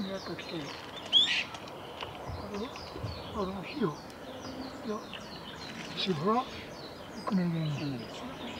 いなとして、あの、あの火を、いや、しばらく寝れんじゃなですか。